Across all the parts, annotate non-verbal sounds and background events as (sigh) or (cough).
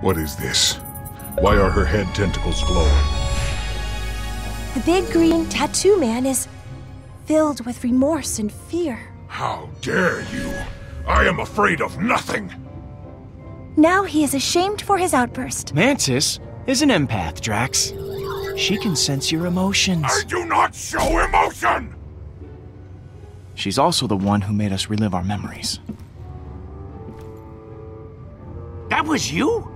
What is this? Why are her head tentacles glowing? The big green tattoo man is filled with remorse and fear. How dare you! I am afraid of nothing! Now he is ashamed for his outburst. Mantis is an empath, Drax. She can sense your emotions. I do not show emotion! She's also the one who made us relive our memories. That was you?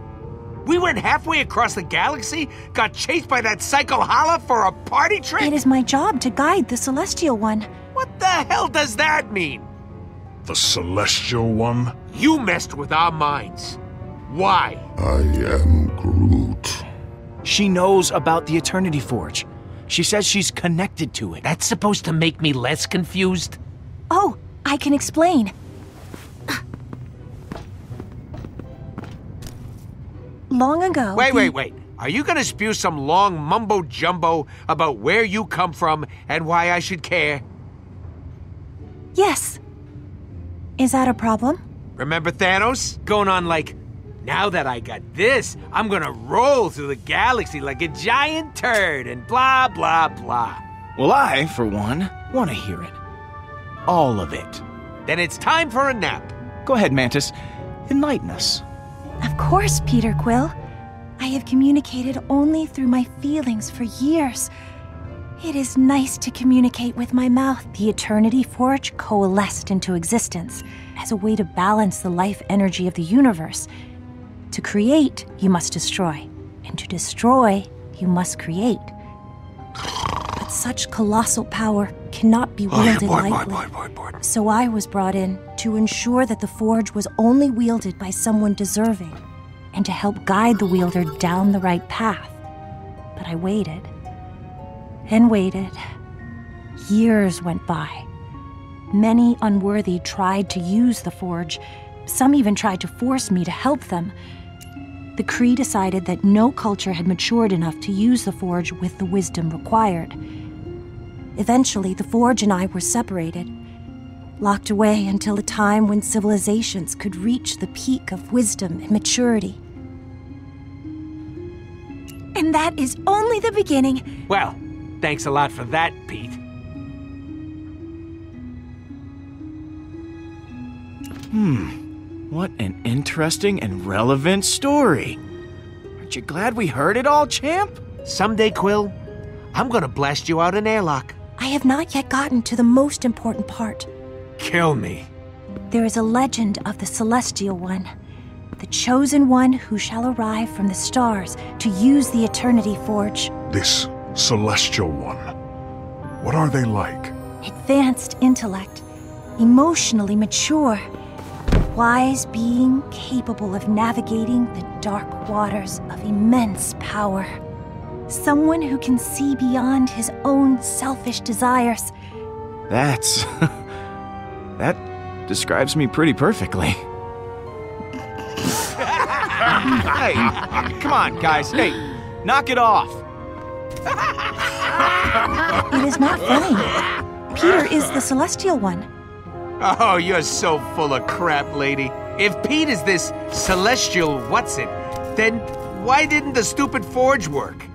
We went halfway across the galaxy, got chased by that psycho Hala for a party trick? It is my job to guide the Celestial One. What the hell does that mean? The Celestial One? You messed with our minds. Why? I am Groot. She knows about the Eternity Forge. She says she's connected to it. That's supposed to make me less confused? Oh, I can explain. Long ago. Wait, the- wait, wait. Are you gonna spew some long mumbo jumbo about where you come from and why I should care? Yes. Is that a problem? Remember Thanos? Going on like, now that I got this, I'm gonna roll through the galaxy like a giant turd and blah, blah, blah. Well, I, for one, want to hear it. All of it. Then it's time for a nap. Go ahead, Mantis. Enlighten us. Of course, Peter Quill. I have communicated only through my feelings for years. It is nice to communicate with my mouth. The Eternity Forge coalesced into existence as a way to balance the life energy of the universe. To create, you must destroy, and to destroy, you must create. Such colossal power cannot be wielded lightly. So I was brought in to ensure that the forge was only wielded by someone deserving and to help guide the wielder down the right path. But I waited and waited. Years went by. Many unworthy tried to use the forge. Some even tried to force me to help them. The Kree decided that no culture had matured enough to use the forge with the wisdom required. Eventually, the forge and I were separated, locked away until a time when civilizations could reach the peak of wisdom and maturity. And that is only the beginning. Well, thanks a lot for that, Pete. Hmm, what an interesting and relevant story. Aren't you glad we heard it all, champ? Someday, Quill, I'm gonna blast you out an airlock. I have not yet gotten to the most important part. Kill me. There is a legend of the Celestial One, the chosen one who shall arrive from the stars to use the Eternity Forge. This Celestial One. What are they like? Advanced intellect, emotionally mature, wise being capable of navigating the dark waters of immense power. Someone who can see beyond his own selfish desires. That's. (laughs) that describes me pretty perfectly. (laughs) hey, come on, guys. Hey, knock it off. It is not funny. Peter is the Celestial One. Oh, you're so full of crap, lady. If Pete is this celestial what's it, then why didn't the stupid forge work?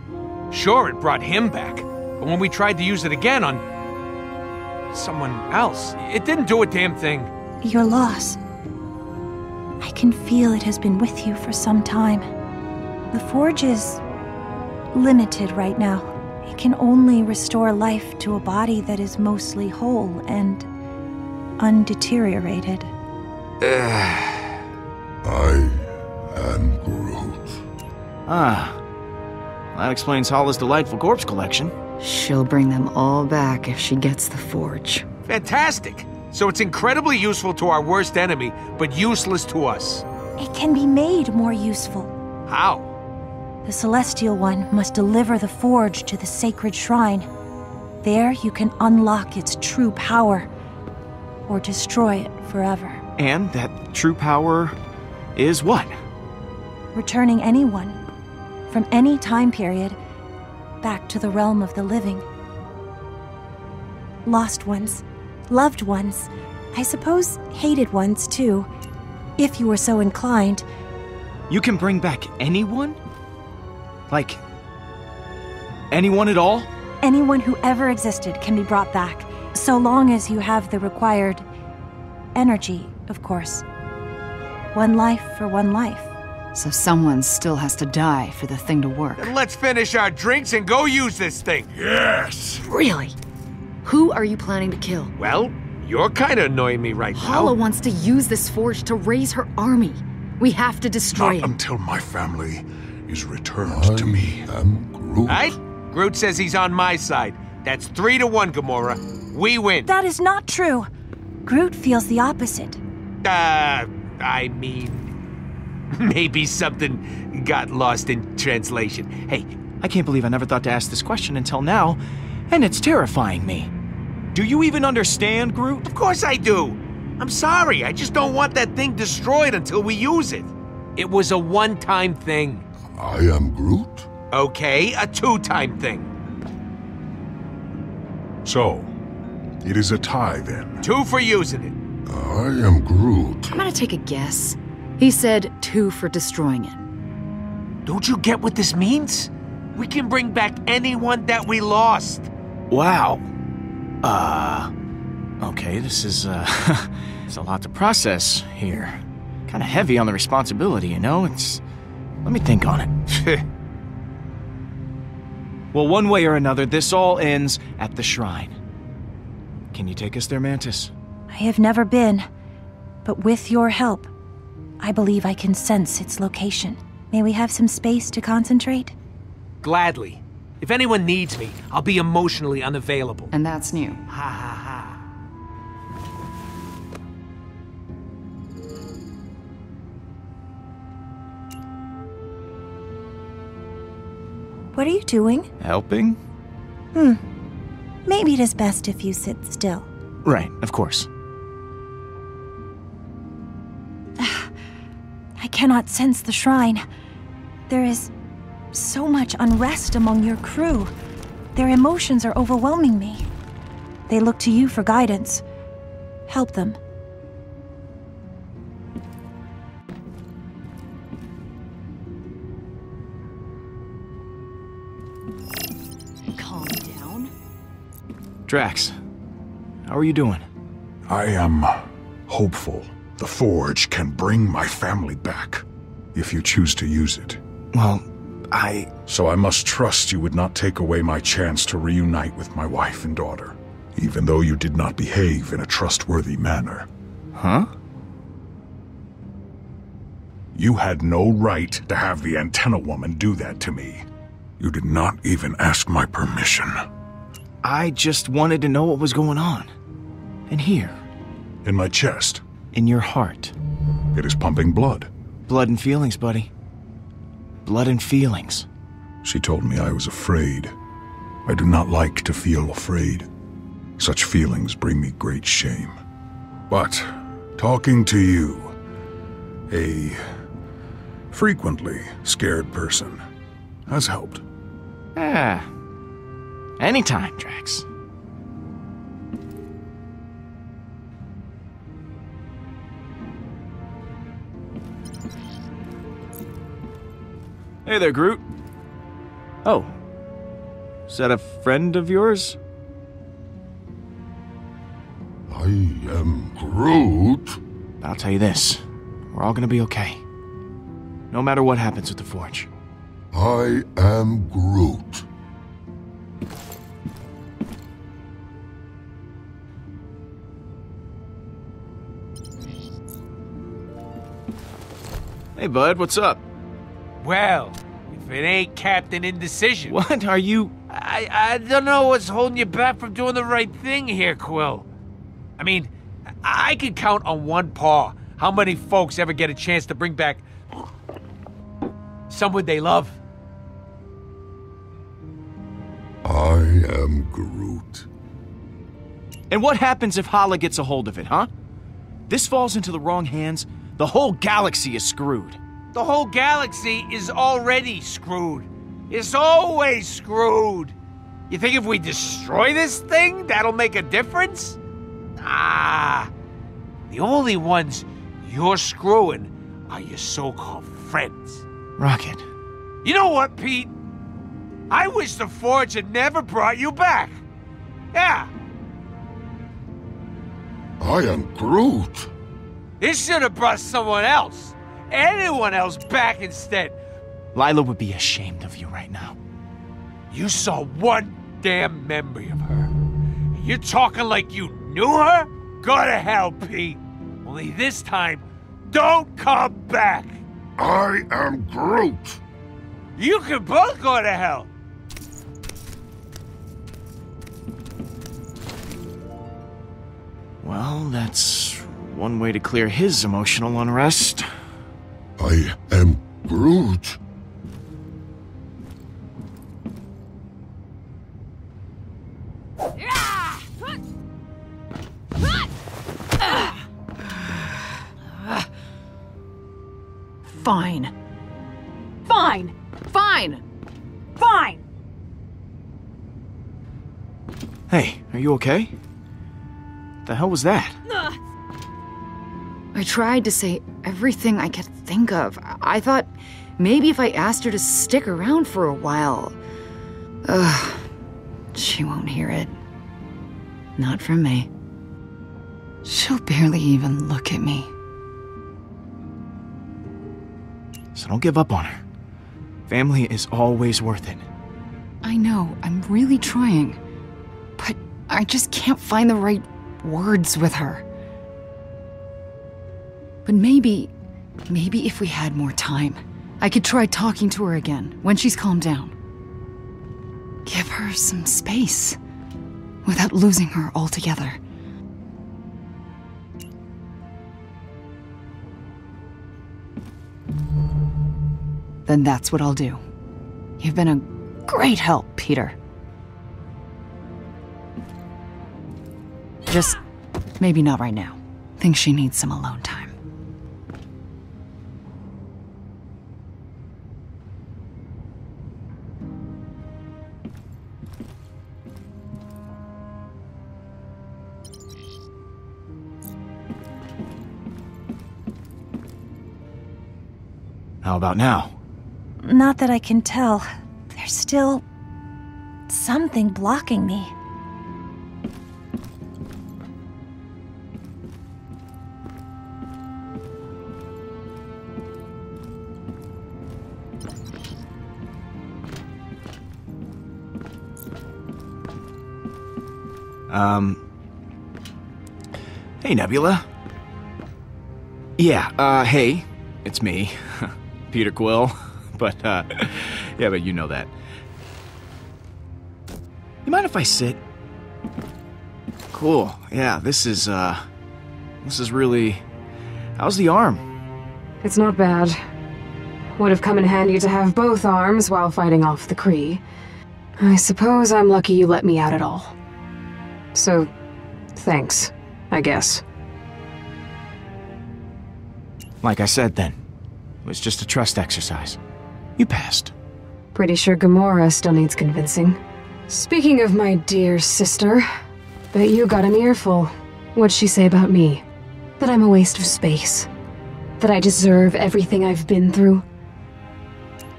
Sure, it brought him back, but when we tried to use it again on someone else, it didn't do a damn thing. Your loss. I can feel it has been with you for some time. The forge is limited right now. It can only restore life to a body that is mostly whole and undeteriorated. (sighs) I am Groot. Ah. That explains Hala's delightful corpse collection. She'll bring them all back if she gets the forge. Fantastic. So it's incredibly useful to our worst enemy, but useless to us. It can be made more useful. How? The Celestial One must deliver the forge to the sacred shrine. There you can unlock its true power, or destroy it forever. And that true power is what? returning anyone from any time period back to the realm of the living. Lost ones, loved ones, I suppose hated ones too, if you were so inclined. You can bring back anyone? Like, anyone at all? Anyone who ever existed can be brought back, so long as you have the required energy, of course. One life for one life. So someone still has to die for the thing to work. Then let's finish our drinks and go use this thing. Yes! Really? Who are you planning to kill? Well, you're kind of annoying me right Hala now. wants to use this forge to raise her army. We have to destroy Not it. until my family is returned to me. I am Groot. Right? Groot says he's on my side. That's three to one, Gamora. We win. That is not true. Groot feels the opposite. Uh, I mean, (laughs) maybe something got lost in translation. Hey, I can't believe I never thought to ask this question until now, and it's terrifying me. Do you even understand, Groot? of course I do. I'm sorry, I just don't want that thing destroyed until we use it. It was a one time thing. I am Groot. Okay, a two time thing. So, it is a tie then. Two for using it. I am Groot. I'm gonna take a guess. He said two for destroying it. Don't you get what this means? We can bring back anyone that we lost. Wow. Uh. Okay, this is, uh. (laughs) it's a lot to process here. Kind of heavy on the responsibility, you know? It's. Let me think on it. (laughs) well, one way or another, this all ends at the shrine. Can you take us there, Mantis? I have never been, but with your help, I believe I can sense its location. May we have some space to concentrate? Gladly. If anyone needs me, I'll be emotionally unavailable. And that's new. Ha ha ha. What are you doing? Helping? Hmm. Maybe it is best if you sit still. Right, of course. Cannot sense the shrine. There is so much unrest among your crew. Their emotions are overwhelming me. They look to you for guidance. Help them. Calm down. Drax, how are you doing? I am hopeful the Forge can bring my family back, if you choose to use it. Well, I. So I must trust you would not take away my chance to reunite with my wife and daughter, even though you did not behave in a trustworthy manner. Huh? You had no right to have the antenna woman do that to me. You did not even ask my permission. I just wanted to know what was going on. And here, In my chest, in your heart. it is pumping blood. Blood and feelings, buddy. Blood and feelings. She told me I was afraid. I do not like to feel afraid. Such feelings bring me great shame. But talking to you, a frequently scared person, has helped. Ah. Anytime, Drax. Hey there, Groot. Oh. Is that a friend of yours? I am Groot. I'll tell you this. We're all gonna be okay. No matter what happens with the Forge. I am Groot. Hey, bud, what's up? Well, if it ain't Captain Indecision. What are you. I, I don't know what's holding you back from doing the right thing here, Quill. I mean, I can count on one paw how many folks ever get a chance to bring back someone they love. I am Groot. And what happens if Hala gets a hold of it, huh? This falls into the wrong hands, the whole galaxy is screwed. The whole galaxy is already screwed. It's always screwed. You think if we destroy this thing, that'll make a difference? Ah, the only ones you're screwing are your so-called friends. Rocket. You know what, Pete? I wish the Forge had never brought you back. Yeah, I am Groot. it should have brought someone else. Anyone else back instead. Lylla would be ashamed of you right now. You saw one damn memory of her. And You're talking like you knew her? Go to hell, Pete. Only this time, don't come back. I am Groot. You can both go to hell. Well, that's one way to clear his emotional unrest. I am Groot. Fine. Fine. Fine. Fine. Hey, are you okay? The hell was that? I tried to say everything I could think of. I thought maybe if I asked her to stick around for a while. Ugh. She won't hear it. Not from me. She'll barely even look at me. So don't give up on her. Family is always worth it. I know, I'm really trying. But I just can't find the right words with her. But maybe, maybe if we had more time, I could try talking to her again when she's calmed down. Give her some space without losing her altogether. Then that's what I'll do. You've been a great help, Peter. Just maybe not right now. Think she needs some alone time. How about now? Not that I can tell. There's still something blocking me. Um. Hey, Nebula. Yeah, uh, hey. It's me, (laughs) Peter Quill. (laughs) But, uh, yeah, but you know that. You mind if I sit? Cool. Yeah, this is, uh, this is really. How's the arm? It's not bad. Would have come in handy to have both arms while fighting off the Kree. I suppose I'm lucky you let me out at all. So, thanks, I guess. Like I said then, was just a trust exercise. You passed. Pretty sure Gamora still needs convincing. Speaking of my dear sister, bet you got an earful. What'd she say about me? That I'm a waste of space. That I deserve everything I've been through.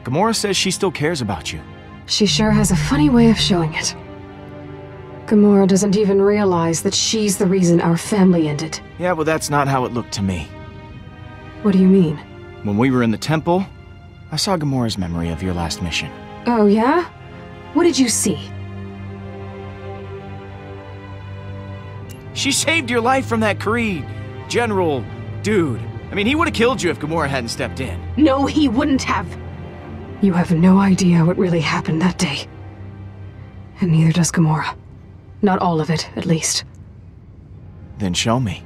Gamora says she still cares about you. She sure has a funny way of showing it. Gamora doesn't even realize that she's the reason our family ended. Yeah, well, that's not how it looked to me. What do you mean? When we were in the temple, I saw Gamora's memory of your last mission. Oh, yeah? What did you see? She saved your life from that Kree. General, dude. I mean, he would have killed you if Gamora hadn't stepped in. No, he wouldn't have. You have no idea what really happened that day. And neither does Gamora. Not all of it, at least. Then show me.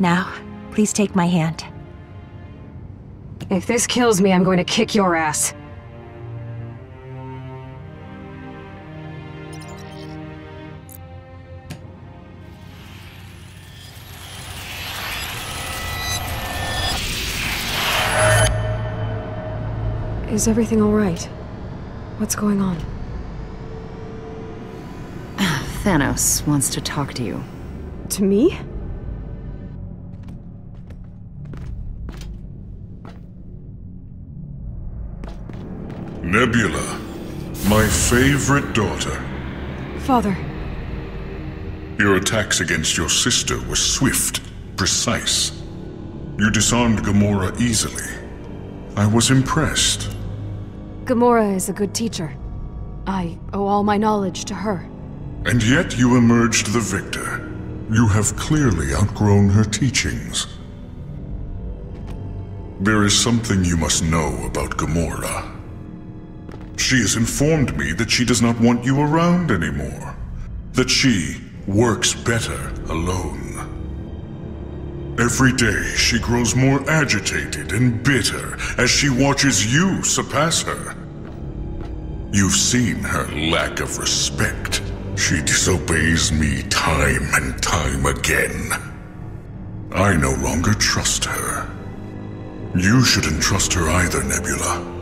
Now, please take my hand. If this kills me, I'm going to kick your ass. Is everything all right? What's going on? (sighs) Thanos wants to talk to you. To me? Nebula, my favorite daughter. Father, Your attacks against your sister were swift, precise. You disarmed Gamora easily. I was impressed. Gamora is a good teacher. I owe all my knowledge to her. And yet you emerged the victor. You have clearly outgrown her teachings. There is something you must know about Gamora. She has informed me that she does not want you around anymore. That she works better alone. Every day she grows more agitated and bitter as she watches you surpass her. You've seen her lack of respect. She disobeys me time and time again. I no longer trust her. You shouldn't trust her either, Nebula.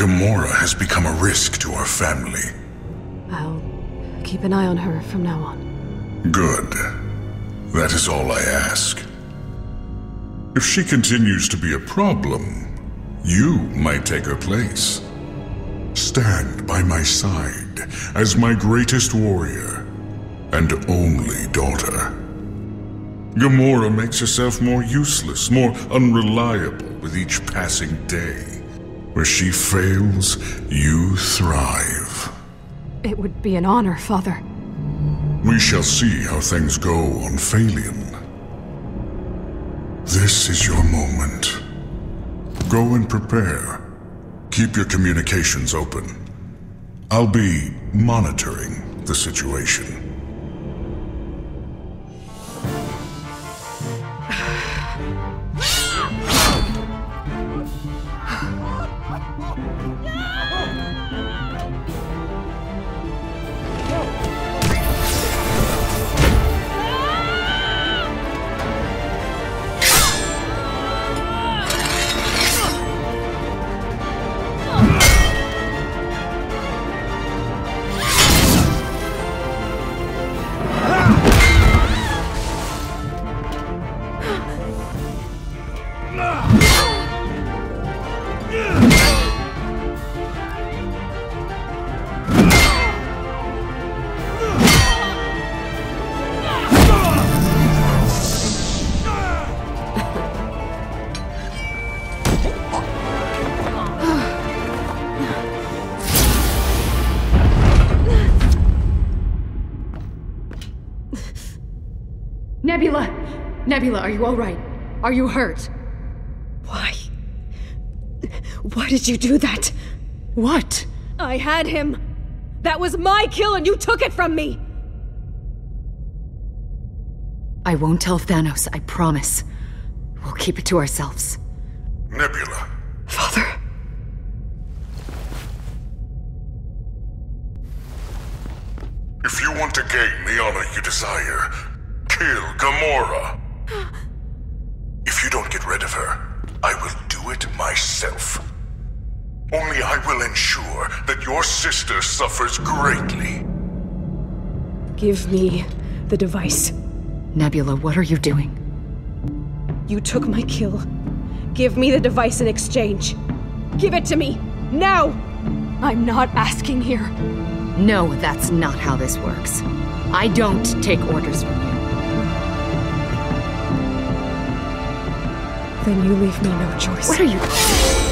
Gamora has become a risk to our family. I'll keep an eye on her from now on. Good. That is all I ask. If she continues to be a problem, you might take her place. Stand by my side as my greatest warrior and only daughter. Gamora makes herself more useless, more unreliable with each passing day. Where she fails, you thrive. It would be an honor, Father. We shall see how things go on Phalion. This is your moment. Go and prepare. Keep your communications open. I'll be monitoring the situation. Nebula, are you alright? Are you hurt? Why? Why did you do that? What? I had him! That was my kill and you took it from me! I won't tell Thanos, I promise. We'll keep it to ourselves. Nebula, Father. if you want to gain the honor you desire, kill Gamora. If you don't get rid of her, I will do it myself. Only I will ensure that your sister suffers greatly. Give me the device. Nebula, what are you doing? You took my kill. Give me the device in exchange. Give it to me! Now! I'm not asking here. No, that's not how this works. I don't take orders from you. Then you leave me no choice. What are you.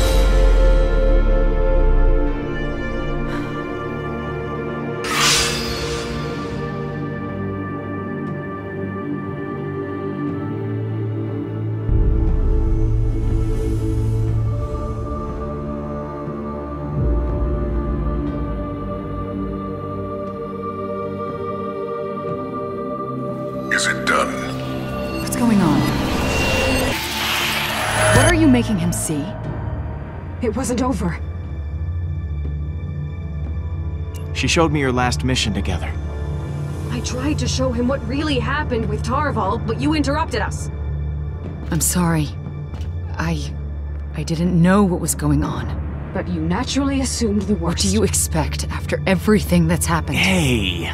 It wasn't over. She showed me your last mission together. I tried to show him what really happened with Tarval, but you interrupted us. I'm sorry. I. I didn't know what was going on. but you naturally assumed the worst. What worst. do you expect after everything that's happened? Hey!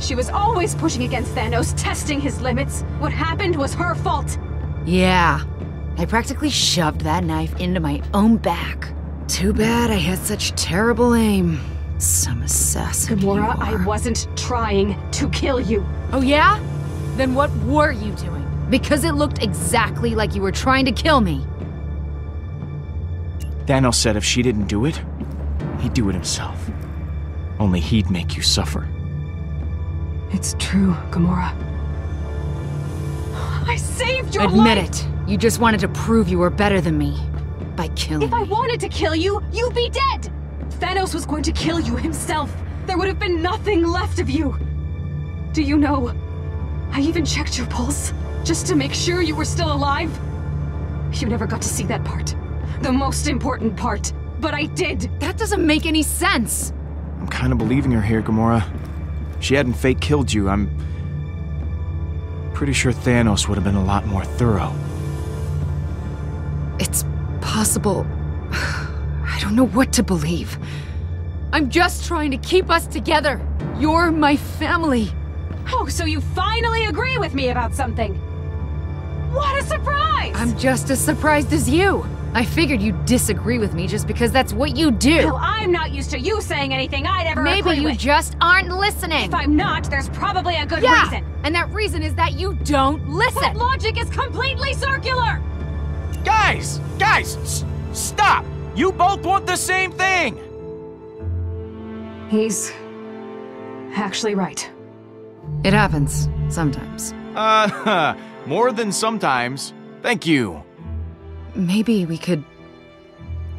She was always pushing against Thanos, testing his limits. What happened was her fault. Yeah. I practically shoved that knife into my own back. Too bad I had such terrible aim. Some assassin. Gamora, I wasn't trying to kill you. Oh, yeah? Then what were you doing? Because it looked exactly like you were trying to kill me. Thanos said if she didn't do it, he'd do it himself. Only he'd make you suffer. It's true, Gamora. I saved your Admit life! Admit it. You just wanted to prove you were better than me. By killing If I me. wanted to kill you, you'd be dead! Thanos was going to kill you himself. There would have been nothing left of you. Do you know? I even checked your pulse, just to make sure you were still alive. You never got to see that part. The most important part. But I did. That doesn't make any sense. I'm kind of believing her here, Gamora. She hadn't fake killed you, I'm pretty sure Thanos would have been a lot more thorough. It's possible. (sighs) I don't know what to believe. I'm just trying to keep us together. You're my family. Oh, so you finally agree with me about something. What a surprise! I'm just as surprised as you. I figured you'd disagree with me just because that's what you do. Well, I'm not used to you saying anything I'd ever Maybe you with. just aren't listening. If I'm not, there's probably a good yeah, reason. and that reason is that you don't listen. But logic is completely circular! Guys! Guys! S- stop! You both want the same thing! He's actually right. It happens sometimes. Uh, (laughs) more than sometimes. Thank you. Maybe we could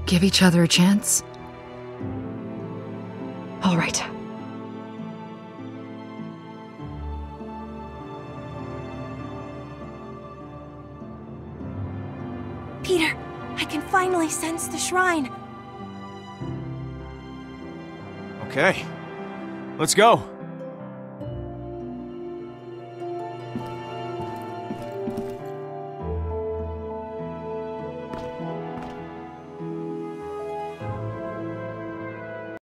give each other a chance. All right. Finally sense the shrine. Okay. Let's go.